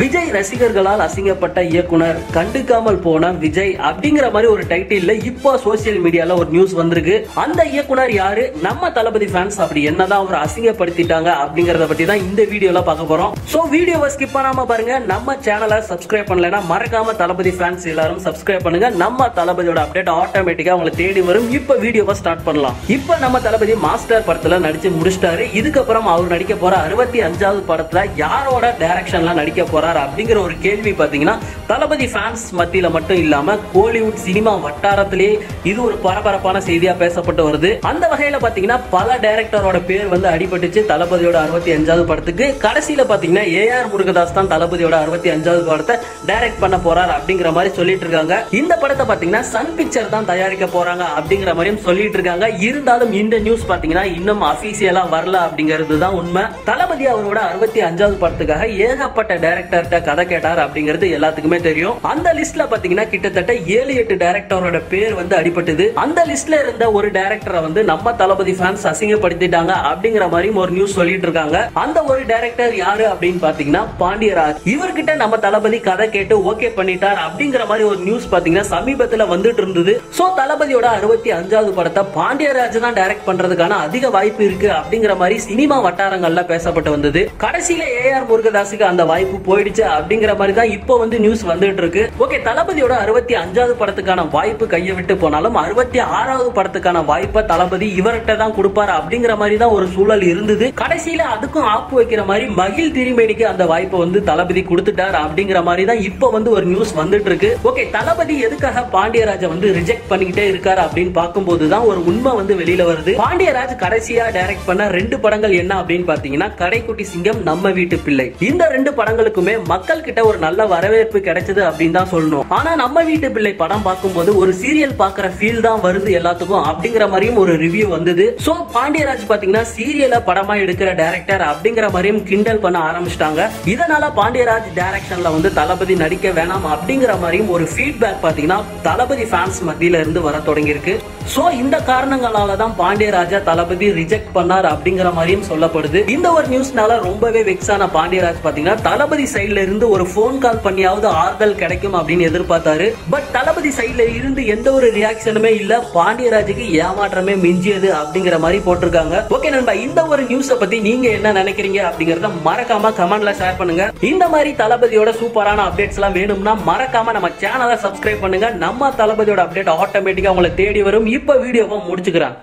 விஜய் ரசிகர்களால் அசிங்கப்பட்ட இயக்குனர் கண்டுக்காமல் போன விஜய் அப்படிங்கிற மாதிரி ஒரு டைட்டில் இப்போ சோசியல் மீடியால ஒரு நியூஸ் வந்திருக்கு. அந்த இயக்குனர் யாரு? நம்ம தளபதி ஃபேன்ஸ் அப்படி என்னதான் அவர் அசிங்கப்படுத்திட்டாங்க அப்படிங்கறத பத்தி தான் இந்த வீடியோல பார்க்க போறோம். சோ வீடியோவை ஸ்கிப் பண்ணாம பாருங்க. நம்ம சேனலை சப்ஸ்கிரைப் பண்ணலைன்னா மறக்காம தளபதி ஃபேன்ஸ் எல்லாரும் சப்ஸ்கிரைப் பண்ணுங்க. நம்ம தளபதியோட அப்டேட் ஆட்டோமேட்டிக்கா உங்களை தேடி வரும். இப்போ வீடியோவை ஸ்டார்ட் பண்ணலாம். இப்போ நம்ம தளபதி மாஸ்டர் படத்துல நடிச்சு முடிச்சிட்டாரு. இதுக்கப்புறம் அவர் நடிக்க போற அறுபத்தி அஞ்சாவது படத்துல யாரோட டைரக்ஷன்ல நடிக்க போறார் அப்படிங்கிற ஒரு கேள்வி பாத்தீங்கன்னா தளபதி ஃபேன்ஸ் மத்தியில மட்டும் இல்லாம கோலிவுட் சினிமா வட்டாரத்திலேயே இது ஒரு பரபரப்பான செய்தியா பேசப்பட்டு வருது. அந்த வகையில பாத்தீங்கன்னா பல டைரக்டரோட பேர் வந்து அடிபட்டுச்சு. தளபதியோட அறுபத்தி அஞ்சாவது படத்துக்கு. கடைசியில பாத்தீங்கன்னா ஏஆர் முருகதாஸ் தான் தளபதியோட அறுபத்தி அஞ்சாவது படத்தை டைரக்ட் பண்ண போறார் அப்படிங்கிற மாதிரி சொல்லிட்டு இருக்காங்க. இந்த படத்தை பாத்தீங்கன்னா சன் பிக்சர் தான் தயாரிக்க போறாங்க அப்படிங்கிற மாதிரியும் சொல்லிட்டு இருக்காங்க. இருந்தாலும் இந்த நியூஸ் பாத்தீங்கன்னா இன்னும் அபிஷியலா வரல அப்படிங்கிறது தான் உண்மை. தளபதி அவரோட அறுபத்தி அஞ்சாவது படத்துக்காக ஏகப்பட்ட டேரக்டர்கிட்ட கதை கேட்டார் அப்படிங்கிறது எல்லாத்துக்குமே தெரியும். அந்த லிஸ்ட்ல பாத்தீங்கன்னா கிட்டத்தட்ட ஏழு எட்டு டைரக்டரோட பேர் வந்து அடிபட்டது. அந்த லிஸ்ட்ல இருந்த ஒரு டேரக்டரை வந்து நம்ம தளபதி ஃபேன்ஸ் அசிங்கப்படுத்திட்டாங்க அப்படிங்கிற மாதிரி ஒரு நியூஸ் சொல்லிட்டு இருக்காங்க அந்த ஒரு டைரக்டர் யாரு அப்படின்னு பாத்தீங்கன்னா பாண்டியராஜ். இவர்கிட்ட நம்ம தளபதி கதை கேட்டு ஓகே பண்ணிட்டார் அப்படிங்கிற மாதிரி ஒரு நியூஸ் பாத்தீங்கன்னா சமீபத்துல வந்துட்டு இருந்தது. சோ தளபதியோட அறுபத்தி அஞ்சாவது படத்தை பாண்டியராஜ் தான் டைரக்ட் பண்றதுக்கான அதிக வாய்ப்பு இருக்கு அப்படிங்கிற மாதிரி சினிமா வட்டாரங்கள்ல பேசப்பட்டு வந்தது. கடைசியில ஏ ஆர் முருகதாஸுக்கு அந்த வாய்ப்பு போய் போயிடுச்சு அப்படிங்கிற மாதிரி தான் இப்போ வந்து நியூஸ் வந்துட்டு இருக்கு ஓகே தளபதியோட அறுபத்தி அஞ்சாவது படத்துக்கான வாய்ப்பு கையை விட்டு போனாலும் அறுபத்தி ஆறாவது படத்துக்கான வாய்ப்பை தளபதி இவர்கிட்ட தான் கொடுப்பாரு அப்படிங்கிற மாதிரி தான் ஒரு சூழல் இருந்தது. கடைசியில அதுக்கும் ஆப்பு வைக்கிற மாதிரி மகிழ் திருமேனிக்கு அந்த வாய்ப்பை வந்து தளபதி கொடுத்துட்டார் அப்படிங்கிற மாதிரி தான் இப்போ வந்து ஒரு நியூஸ் வந்துட்டு இருக்கு ஓகே தளபதி எதுக்காக பாண்டியராஜை வந்து ரிஜெக்ட் பண்ணிக்கிட்டே இருக்காரு அப்படின்னு பார்க்கும்போது தான் ஒரு உண்மை வந்து வெளியில வருது. பாண்டியராஜ் கடைசியா டைரக்ட் பண்ண ரெண்டு படங்கள் என்ன அப்படின்னு பாத்தீங்கன்னா கடைக்குட்டி சிங்கம் நம்ம வீட்டு பிள்ளை. இந்த ரெண்டு படங்களுக்குமே மக்கள் கிட்ட ஒரு நல்ல வரவேற்பு கிடைச்சது அப்படின்னு தான் சொல்லணும். ஆனா நம்ம வீட்டு பிள்ளை படம் பார்க்கும்போது ஒரு சீரியல் பாக்குற ஃபீல் தான் வருது எல்லாத்துக்கும் அப்படிங்கிற மாதிரியும் ஒரு ரிவ்யூ வந்தது. சோ பாண்டியராஜ் பாத்தீங்கன்னா சீரியல படமா எடுக்கிற டைரக்டர் அப்படிங்கிற மாதிரியும் கிண்டல் பண்ண ஆரம்பிச்சிட்டாங்க. இதனால பாண்டியராஜ் டைரக்ஷன்ல வந்து தளபதி நடிக்க வேணாம் அப்படிங்கிற மாதிரியும் ஒரு ஃபீட்பேக் பாத்தீங்கன்னா தளபதி ஃபேன்ஸ் மத்தியில இருந்து வர தொடங்கியிருக்கு. சோ இந்த காரணங்களால தான் பாண்டியராஜா தளபதி ரிஜெக்ட் பண்ணார் அப்படிங்கிற மாதிரியும் சொல்லப்படுது. இந்த ஒரு நியூஸ்னால ரொம்பவே வெக்ஸ் ஆன பாண்டியராஜ் பாத்தீங்கன்னா தளபதி சைட்ல இருந்து ஒரு போன் கால் பண்ணியாவது ஆறுதல் கிடைக்கும் அப்படின்னு எதிர்பார்த்தாரு. பட் தளபதி சைடுல இருந்து எந்த ஒரு ரியாக்ஷனுமே இல்ல. பாண்டியராஜுக்கு ஏமாற்றமே மிஞ்சியது அப்படிங்கிற மாதிரி போட்டிருக்காங்க. ஓகே நண்பா இந்த ஒரு நியூஸ பத்தி நீங்க என்ன நினைக்கிறீங்க அப்படிங்கறத மறக்காம கமெண்ட்ல ஷேர் பண்ணுங்க. இந்த மாதிரி தளபதியோட சூப்பரான அப்டேட்ஸ் எல்லாம் வேணும்னா மறக்காம நம்ம சேனலை சப்ஸ்கிரைப் பண்ணுங்க. நம்ம தளபதியோட அப்டேட் ஆட்டோமேட்டிக்கா உங்களை தேடி வரும். இப்ப வீடியோவை முடிச்சுக்கிறேன்.